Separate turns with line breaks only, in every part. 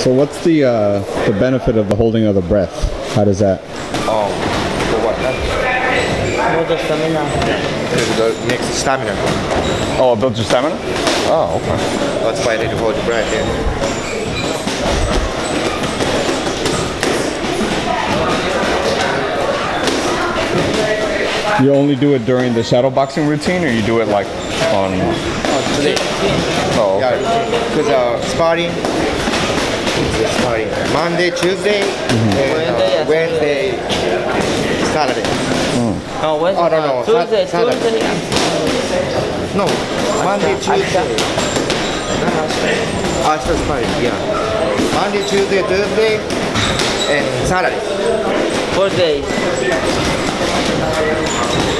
So what's the uh, the benefit of the holding of the breath? How does that?
Oh, for what? That
Mucho stamina.
the next stamina.
Oh, it builds your stamina. Oh, okay.
That's why I need to hold the breath. Yeah.
You only do it during the shadow boxing routine, or you do it like on?
Today.
Oh, okay.
Yeah, because uh, sparring. Sparring. Monday, Tuesday, and uh, Wednesday, Saturday.
No, Wednesday.
Oh, no, no,
Tuesday,
Sat- Saturday.
Tuesday.
No, Monday, Tuesday. After sparring, yeah. Monday, Tuesday, Thursday, and Saturday.
Four days.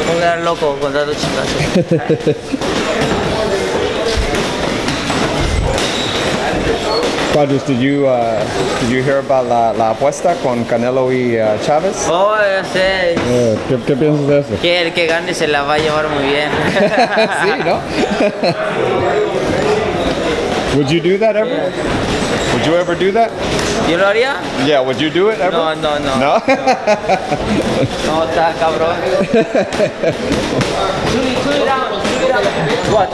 Voy a loco con tantos chingazos.
Rogers, did you uh, did you hear about la, la apuesta con Canelo y uh, Chávez?
Oh, ya sé.
Eh, ¿qué, ¿Qué piensas de eso?
Que el que gane se la va a llevar muy bien.
sí, ¿no? would you do that ever? Would you ever do that?
¿Yo lo haría?
Yeah, would you do it ever?
No, no, no.
No?
No, está cabrón. What,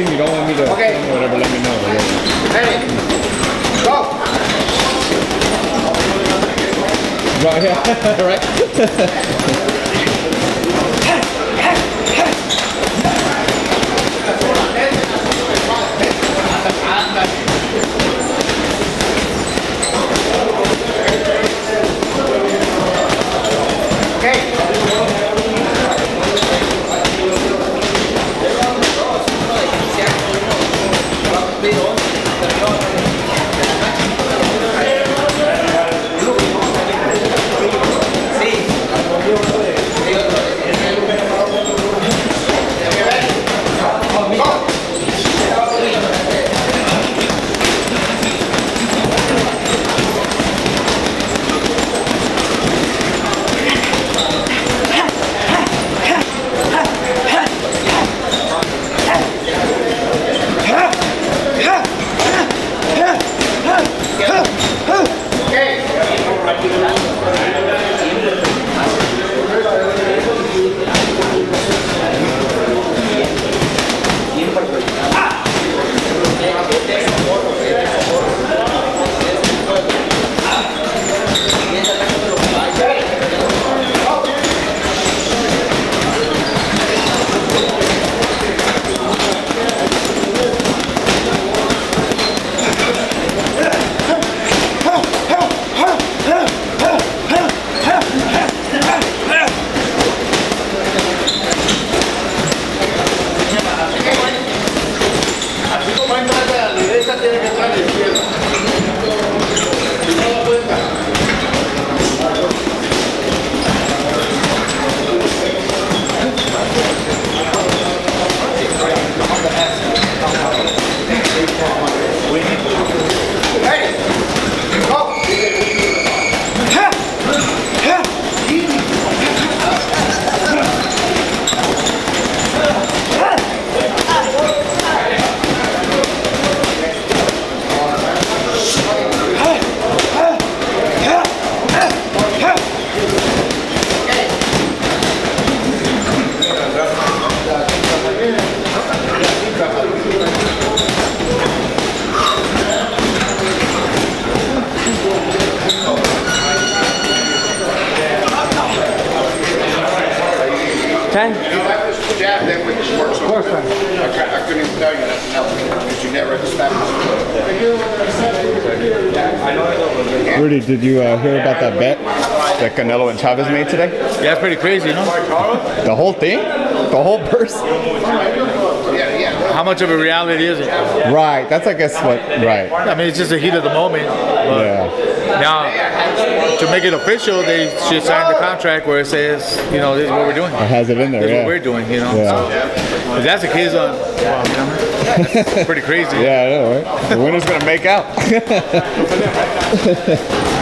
anything you don't want me to
Okay.
whatever, let me know.
Ready? Go!
Right, here, right. Rudy, did you uh, hear about that bet that Canelo and Chavez made today?
Yeah, it's pretty crazy, no?
The whole thing? The whole purse?
How much of a reality is it?
Right. That's I guess what. Right.
I mean, it's just the heat of the moment. But
Yeah.
now, to make it official, they should sign the contract where it says, you know, this is what we're doing.
It has it in there.
This is
Yeah.
what we're doing, you know.
Yeah.
So, if that's the case, on. well, it's pretty crazy.
Yeah, I know, right? The winner's gonna make out.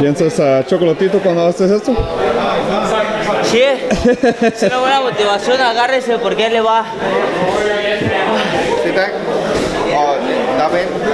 ¿Piensas a chocolatito cuando haces esto?
Sí, es una buena motivación, agárrese porque él le va.
Oh, that way.